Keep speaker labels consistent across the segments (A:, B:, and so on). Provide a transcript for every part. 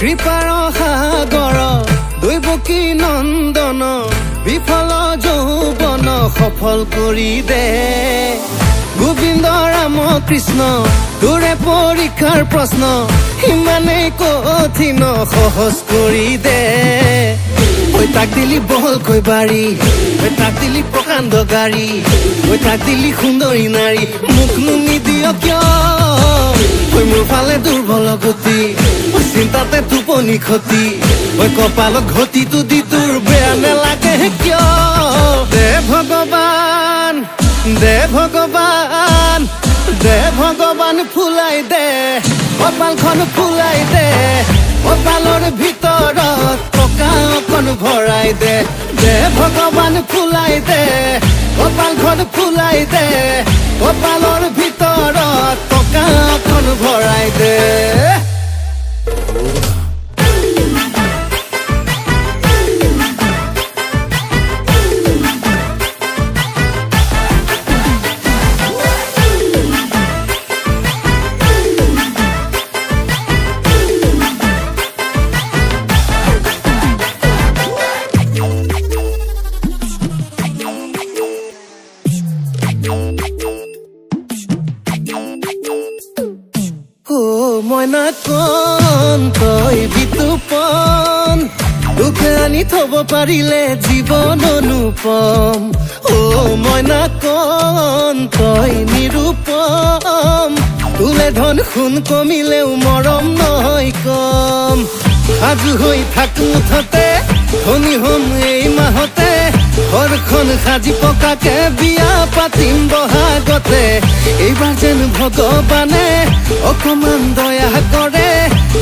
A: কৃপাৰ সাগৰ দৈৱকী নন্দন। বিফল যৌৱন সফল কৰি দে গোবিন্দ ৰাম কৃষ্ণ তোৰে পৰীক্ষাৰ প্ৰশ্ন সিমানেই কঠিন সহজ কৰি দে ঐ তাক দিলি বহলকৈ বাৰী ঐ তাক দিলি প্ৰকাণ্ড গাড়ী ঐ তাক দিলি সুন্দৰী নাৰী মোকনো নিদিয় কিয় ঐ মোৰ ফালে দুৰ্বল গতি ঐ চিন্তাতে টোপনি ক্ষতি ঐ কপালত ঘটিটো দি তোৰ বেয়া নেলাগে কিয় দে ভগৱান দে ভগৱান দে ভগৱান ফুলাই দে কপালখন ফুলাই দে ভৰাই দে দে ভগৱান ফুলাই দে কপালখন ফুলাই দে কপালৰ ভিতৰত টকা অকণ ভৰাই দে। কণ তই বিতুপন দুখে আনি থব পাৰিলে জীৱন অনুপম। ও মইনা কণ তই নিৰূপম। তোলে ধন সোণ কমিলেও মৰম নহয় কম। সাজু হৈ থাক মুঠতে ধনী হম এই মাহতে। ঘৰখন সাজি পকাকে বিয়া পাতিম বহাগতে। এইবাৰ যেন ভগৱানে অকমান দয়া কৰে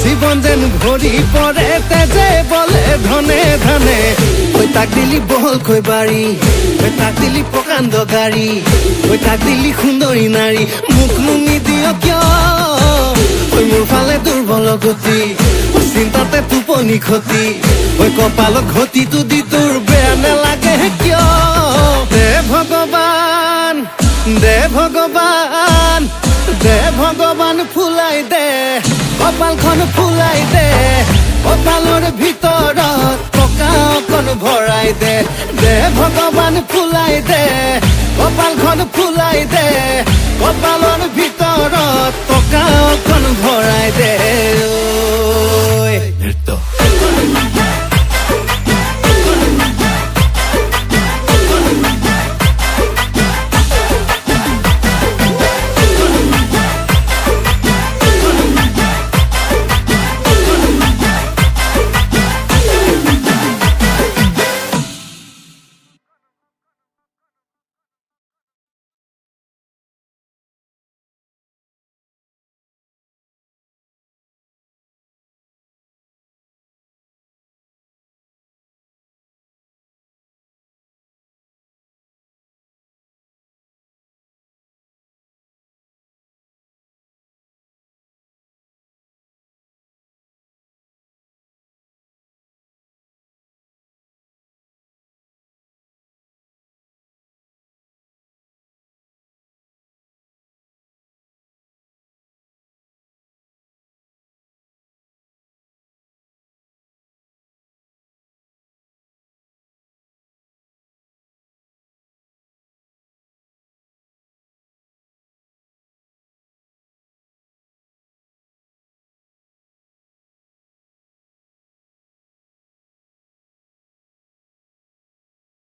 A: জীৱন যেন ভৰি পৰে তেজে বলে ধনে ধনে। ঐ তাক দিলি বহলকৈ বাৰী ঐ তাক দিলি প্ৰকাণ্ড গাড়ী ঐ তাক দিলি সুন্দৰী নাৰী। মোক মুঙি দিয় কিয়? ঐ মোৰ ফালে দুৰ্বল গতি চিন্তাতে টোপনি ক্ষতি ঐ কপালত ঘটিটো দি তোৰ নেলাগে লাগে কিয়? দে ভগৱান দে ভগৱান দে ভগৱান ফুলাই দে কপালখন ফুলাই দে কপালৰ ভিতৰত পকা অকণ ভৰাই দে দে ভগৱান ফুলাই দে কপালখন ফুলাই দে কপালৰ ভিতৰত পকা অকণ ভৰাই দে।